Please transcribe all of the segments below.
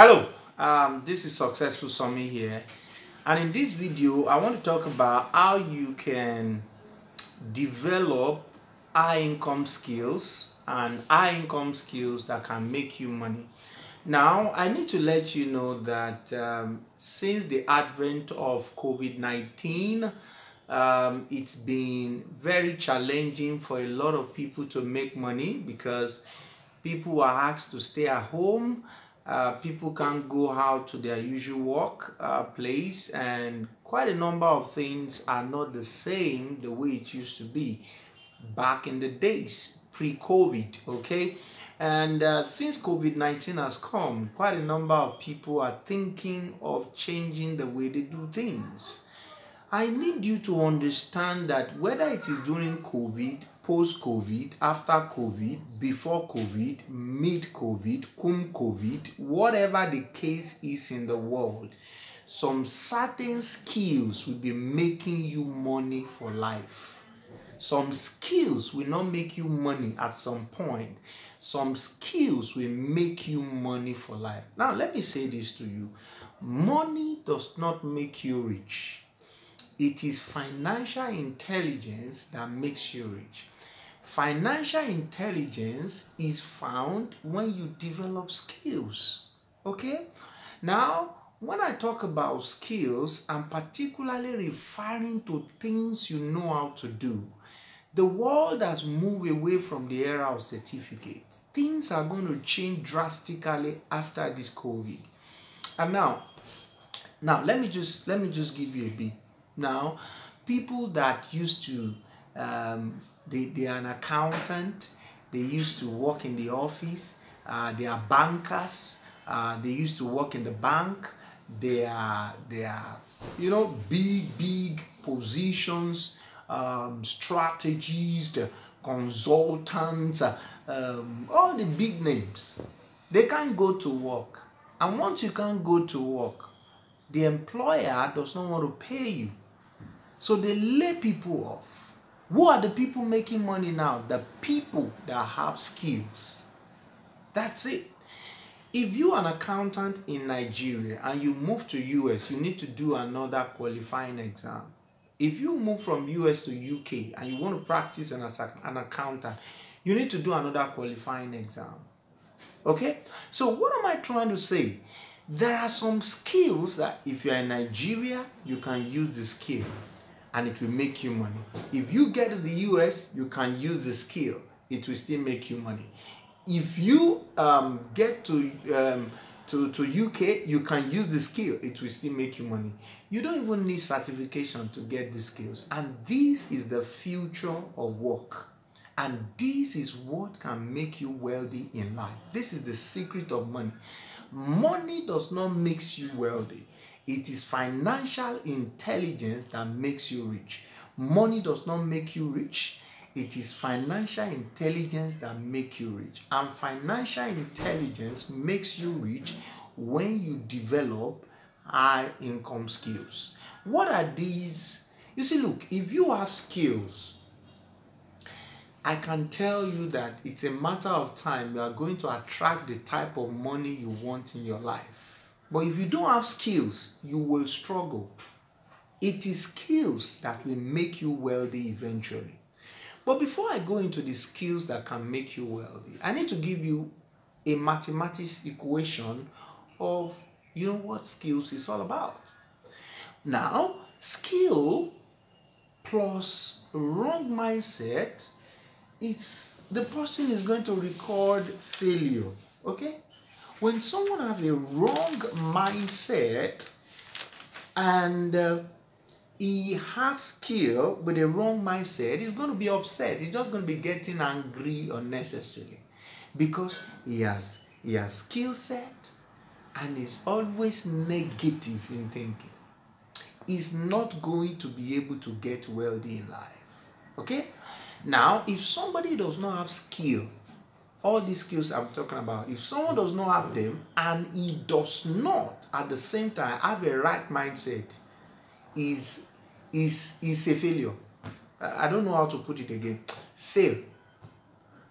Hello, um, this is Successful Sanmi here, and in this video, I want to talk about how you can develop high income skills and high income skills that can make you money. Now, I need to let you know that um, since the advent of COVID 19, um, it's been very challenging for a lot of people to make money because people were asked to stay at home uh, people can't go out to their usual work uh, place and quite a number of things are not the same the way it used to be back in the days pre-covid okay? And uh, since covid-19 has come quite a number of people are thinking of changing the way they do things. I need you to understand that whether it is during covid post COVID, after COVID, before COVID, mid COVID, cum COVID, whatever the case is in the world, some certain skills will be making you money for life. Some skills will not make you money at some point. Some skills will make you money for life. Now, let me say this to you money does not make you rich. It is financial intelligence that makes you rich. Financial intelligence is found when you develop skills. Okay? Now, when I talk about skills, I'm particularly referring to things you know how to do. The world has moved away from the era of certificates. Things are going to change drastically after this COVID. And now, now let me just let me just give you a bit. Now, people that used to um, they, they are an accountant, they used to work in the office, uh, they are bankers, uh, they used to work in the bank, they are, they are you know, big, big positions, um, strategies, the consultants, uh, um, all the big names. They can't go to work. And once you can't go to work, the employer does not want to pay you. So they lay people off who are the people making money now? The people that have skills. That's it. If you are an accountant in Nigeria and you move to US, you need to do another qualifying exam. If you move from US to UK and you want to practice as an accountant, you need to do another qualifying exam. Okay? So what am I trying to say? There are some skills that if you're in Nigeria, you can use the skill and it will make you money. If you get to the US, you can use the skill, it will still make you money. If you um, get to, um, to, to UK, you can use the skill, it will still make you money. You don't even need certification to get the skills. And this is the future of work. And this is what can make you wealthy in life. This is the secret of money. Money does not make you wealthy. It is financial intelligence that makes you rich. Money does not make you rich. It is financial intelligence that makes you rich. And financial intelligence makes you rich when you develop high income skills. What are these? You see, look, if you have skills, I can tell you that it's a matter of time you are going to attract the type of money you want in your life. But if you don't have skills, you will struggle. It is skills that will make you wealthy eventually. But before I go into the skills that can make you wealthy, I need to give you a mathematics equation of you know what skills is all about. Now, skill plus wrong mindset, it's the person is going to record failure. Okay? When someone have a wrong mindset and uh, he has skill with a wrong mindset, he's going to be upset. He's just going to be getting angry unnecessarily because he has he has skill set and is always negative in thinking. He's not going to be able to get wealthy in life. Okay? Now, if somebody does not have skill all these skills I'm talking about, if someone does not have them and he does not at the same time have a right mindset, is is is a failure. I don't know how to put it again. Fail.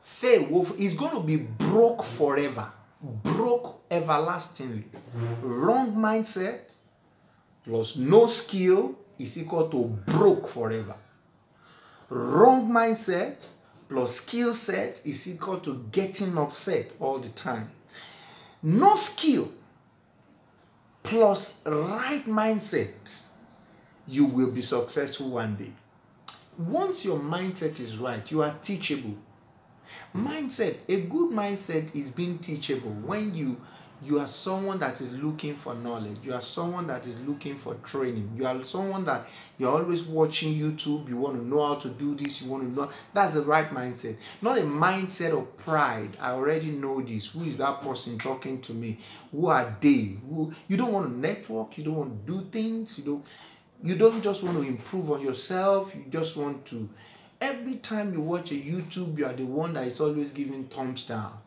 Fail. He's going to be broke forever. broke everlastingly. Wrong mindset plus no skill is equal to broke forever. Wrong mindset plus skill set is equal to getting upset all the time. No skill plus right mindset, you will be successful one day. Once your mindset is right, you are teachable. Mindset, a good mindset is being teachable when you you are someone that is looking for knowledge. You are someone that is looking for training. You are someone that you're always watching youtube. You want to know how to do this. You want to know that's the right mindset. Not a mindset of pride. I already know this. Who is that person talking to me? Who are they? Who you don't want to network. You don't want to do things. You don't you don't just want to improve on yourself. You just want to every time you watch a youtube you are the one that is always giving thumbs down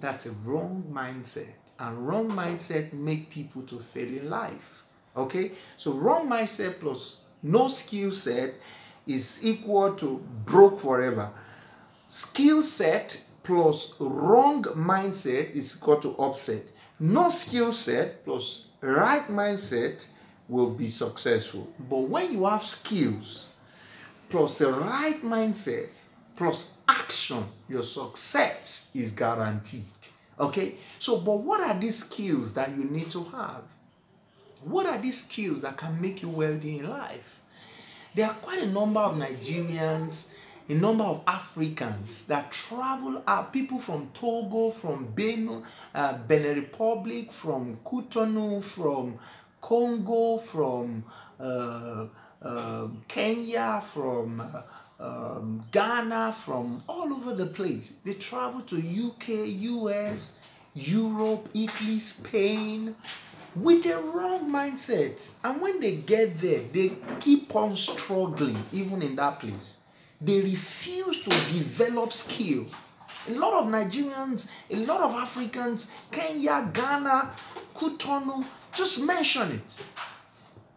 that's a wrong mindset. And wrong mindset make people to fail in life. Okay? So wrong mindset plus no skill set is equal to broke forever. Skill set plus wrong mindset is equal to upset. No skill set plus right mindset will be successful. But when you have skills plus the right mindset plus action, your success is guaranteed. Okay? So, but what are these skills that you need to have? What are these skills that can make you wealthy in life? There are quite a number of Nigerians, a number of Africans that travel out, people from Togo, from Benin, uh, Benin Republic, from Cotonou, from Congo, from uh, uh, Kenya, from uh, um, Ghana, from all over the place. They travel to UK, US, Europe, Italy, Spain with a wrong mindset. And when they get there, they keep on struggling, even in that place. They refuse to develop skill. A lot of Nigerians, a lot of Africans, Kenya, Ghana, Cotonou, just mention it.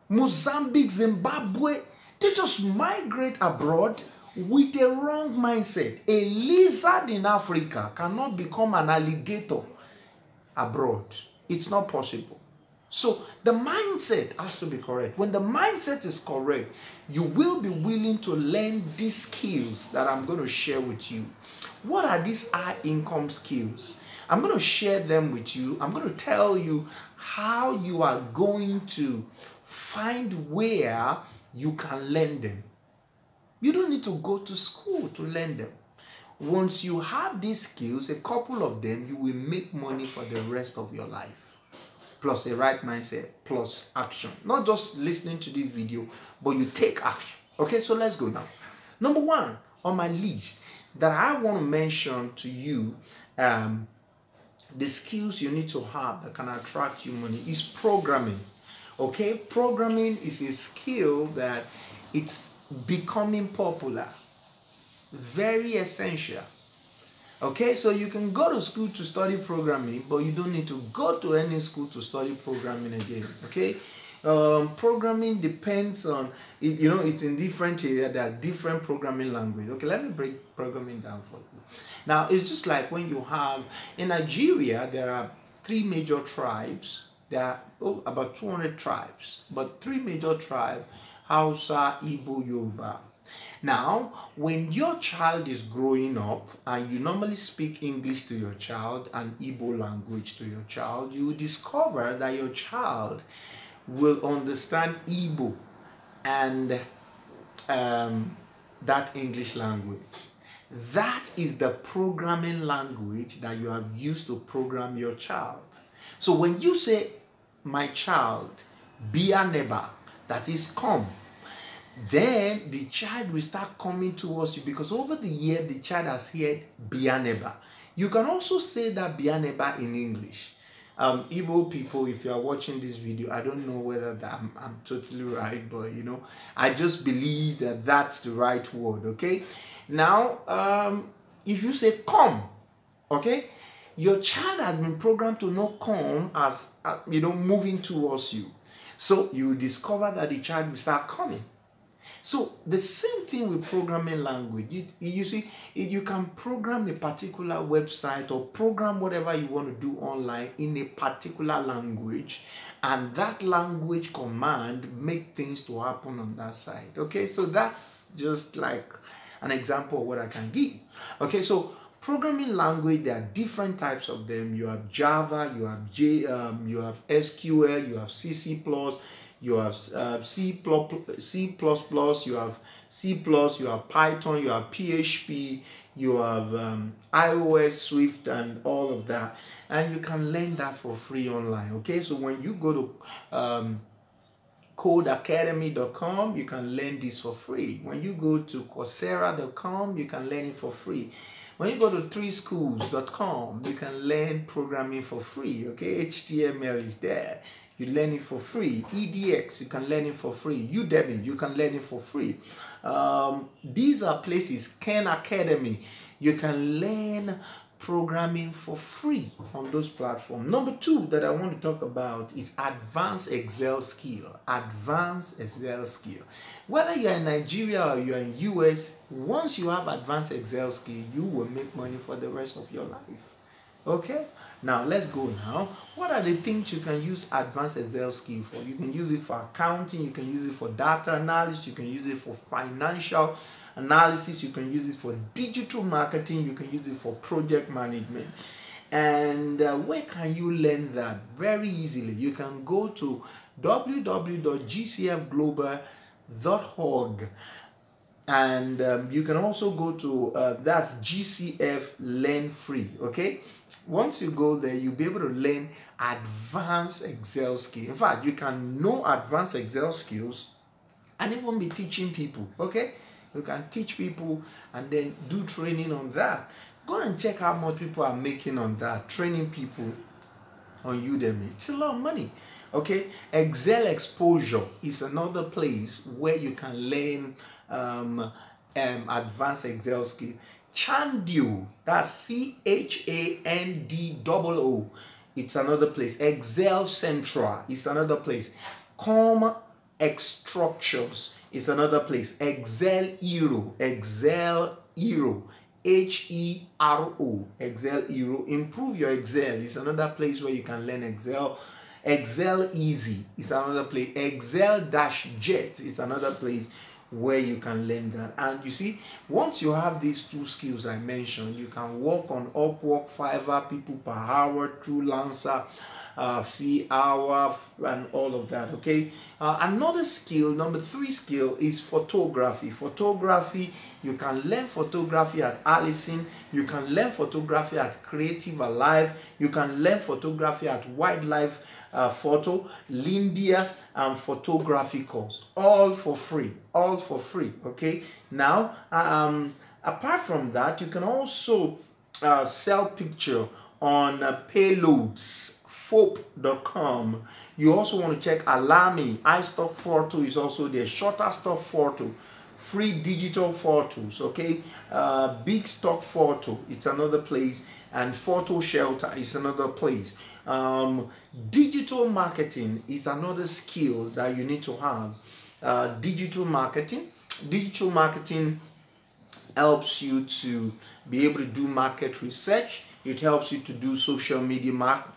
Mozambique, Zimbabwe, they just migrate abroad with a wrong mindset. A lizard in Africa cannot become an alligator abroad. It's not possible. So the mindset has to be correct. When the mindset is correct, you will be willing to learn these skills that I'm going to share with you. What are these high income skills? I'm going to share them with you. I'm going to tell you how you are going to find where you can learn them. You don't need to go to school to learn them. Once you have these skills, a couple of them, you will make money for the rest of your life. Plus a right mindset, plus action. Not just listening to this video, but you take action. Okay, so let's go now. Number one on my list that I want to mention to you um, the skills you need to have that can attract you money is programming. Okay, programming is a skill that it's becoming popular. Very essential. Okay, so you can go to school to study programming, but you don't need to go to any school to study programming again. Okay, um, programming depends on it, you know it's in different area. There are different programming language. Okay, let me break programming down for you. Now it's just like when you have in Nigeria there are three major tribes. There are oh, about 200 tribes, but three major tribes Hausa, Igbo, Yoruba. Now, when your child is growing up and you normally speak English to your child and Igbo language to your child, you discover that your child will understand Igbo and um, that English language. That is the programming language that you have used to program your child. So when you say, my child, be a neighbor, that is come. Then the child will start coming towards you because over the year the child has heard bianeba you can also say that bianeba in english. Um Igbo people if you are watching this video i don't know whether that I'm, I'm totally right but you know i just believe that that's the right word okay? Now um if you say come okay your child has been programmed to not come as uh, you know moving towards you so you discover that the child will start coming. So the same thing with programming language. You, you see, you can program a particular website or program whatever you want to do online in a particular language, and that language command make things to happen on that side. Okay, so that's just like an example of what I can give. Okay, so programming language there are different types of them. You have Java, you have J, um, you have SQL, you have CC plus you have uh, C plus C plus plus, you have C plus, you have Python, you have PHP, you have um, iOS, Swift, and all of that, and you can learn that for free online. Okay, so when you go to um, codecademy.com, you can learn this for free. When you go to Coursera.com, you can learn it for free. When you go to 3schools.com, you can learn programming for free. Okay, HTML is there you learn it for free. EDX, you can learn it for free. Udemy, you can learn it for free. Um, these are places, Khan Academy, you can learn programming for free on those platforms. Number two that I want to talk about is advanced Excel skill. Advanced Excel skill. Whether you're in Nigeria or you're in US, once you have advanced Excel skill, you will make money for the rest of your life. Okay? Now let's go now. What are the things you can use advanced Excel skill for? You can use it for accounting, you can use it for data analysis, you can use it for financial analysis, you can use it for digital marketing, you can use it for project management. And uh, where can you learn that? Very easily. You can go to www.gcfglobal.org and um, you can also go to uh, that's GCF Learn Free. Okay, once you go there, you'll be able to learn advanced Excel skills. In fact, you can know advanced Excel skills and even be teaching people. Okay, you can teach people and then do training on that. Go and check how much people are making on that, training people on Udemy. It's a lot of money. Okay, Excel exposure is another place where you can learn um, um, advanced Excel skill. Chandoo, that's C H A N D O O. It's another place. Excel Central is another place. Com Extractions is another place. Excel Hero, Excel Hero, H E R O, Excel Hero. Improve your Excel is another place where you can learn Excel. Excel Easy is another place. Excel Dash Jet is another place where you can learn that. And you see, once you have these two skills I mentioned, you can work on Upwork, Fiverr, people per hour, Truelancer, uh, fee hour, and all of that. Okay. Uh, another skill, number three skill, is photography. Photography, you can learn photography at Alison. You can learn photography at CreativeLive. You can learn photography at Wildlife uh, photo, Lynda, and photography course. All for free. All for free. Okay. Now, um, apart from that, you can also uh, sell picture on uh, payloads foap.com you also want to check Alamy iStock photo is also there. Shutterstock photo free digital photos okay? Uh, big stock photo it's another place. And photo shelter is another place. Um, digital marketing is another skill that you need to have. Uh, digital marketing digital marketing helps you to be able to do market research. It helps you to do social media mark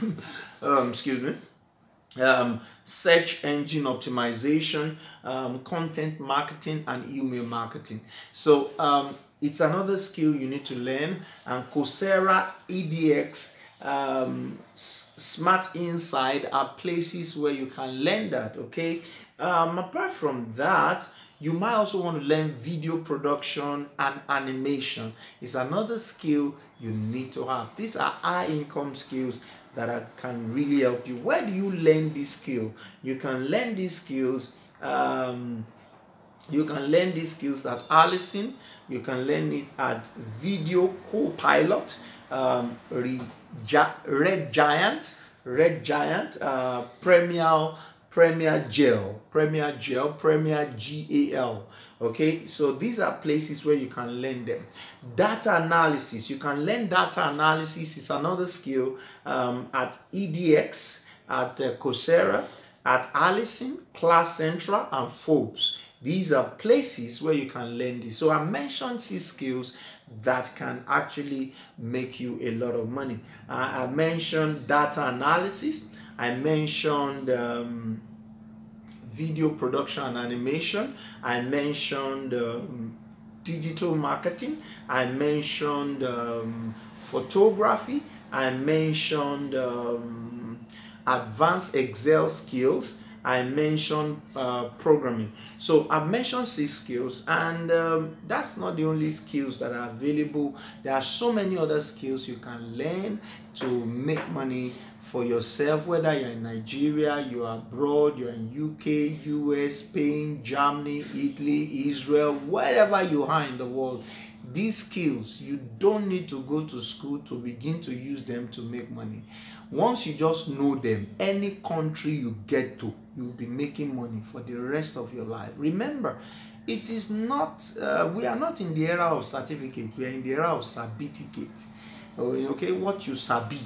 um, excuse me um, search engine optimization um, content marketing and email marketing so um, it's another skill you need to learn and coursera edx um, smart inside are places where you can learn that okay um, apart from that you might also want to learn video production and animation. It's another skill you need to have. These are high income skills that can really help you. Where do you learn this skill? You can learn these skills. Um, you can learn these skills at Alison. You can learn it at Video Copilot, um, Red Giant, Red Giant, uh, Premiere Premiere Gal, Premiere Gal, Premiere Gal. Okay, so these are places where you can learn them. Data analysis, you can learn data analysis is another skill um, at EDX, at uh, Coursera, at Alison, Class Central, and Forbes. these are places where you can learn this. So I mentioned six skills that can actually make you a lot of money. I, I mentioned data analysis. I mentioned um, video production and animation. I mentioned um, digital marketing. I mentioned um, photography. I mentioned um, advanced Excel skills. I mentioned uh, programming. So I've mentioned six skills, and um, that's not the only skills that are available. There are so many other skills you can learn to make money for yourself, whether you're in Nigeria, you're abroad, you're in UK, US, Spain, Germany, Italy, Israel, wherever you are in the world. These skills, you don't need to go to school to begin to use them to make money. Once you just know them, any country you get to, you'll be making money for the rest of your life. Remember, it is not, uh, we are not in the era of certificate, we are in the era of certificate. Oh, okay, what you sabi,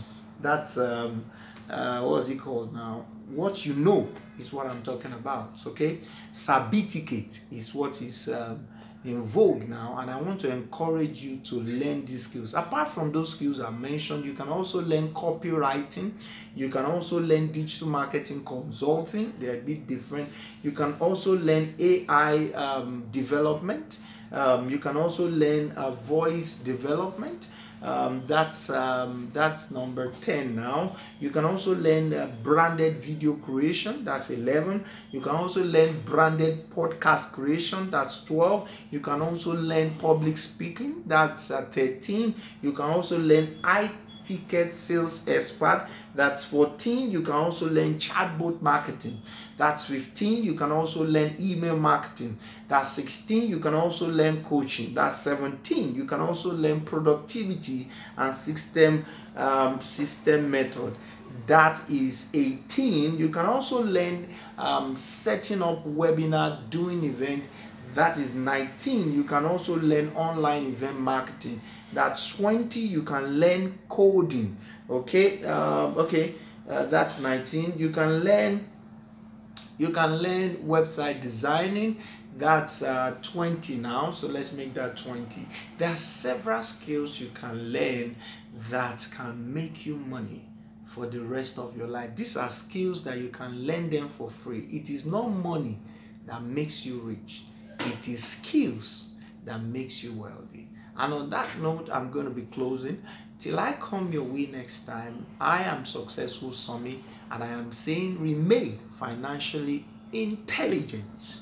that's, um, uh, what's it called now? What you know is what I'm talking about, okay? Certificate is what is um, in vogue now and I want to encourage you to learn these skills. Apart from those skills I mentioned, you can also learn copywriting. You can also learn digital marketing consulting. They're a bit different. You can also learn AI um, development. Um, you can also learn uh, voice development um, that's um, that's number 10 now. You can also learn uh, branded video creation that's 11 you can also learn branded podcast creation that's 12 you can also learn public speaking that's uh, 13 you can also learn i ticket sales expert that's 14 you can also learn chatbot marketing. That's 15 you can also learn email marketing. That's 16 you can also learn coaching. That's 17 you can also learn productivity and system um, system method. That is 18 you can also learn um, setting up webinar doing event. That is 19 you can also learn online event marketing. That's 20 you can learn coding okay uh, okay uh, that's 19 you can learn you can learn website designing. That's uh, 20 now so let's make that 20 there are several skills you can learn that can make you money for the rest of your life. These are skills that you can learn them for free. It is not money that makes you rich. It is skills that makes you wealthy. And on that note i'm going to be closing till i come your way next time i am successful Sanmi and i am saying remain financially intelligent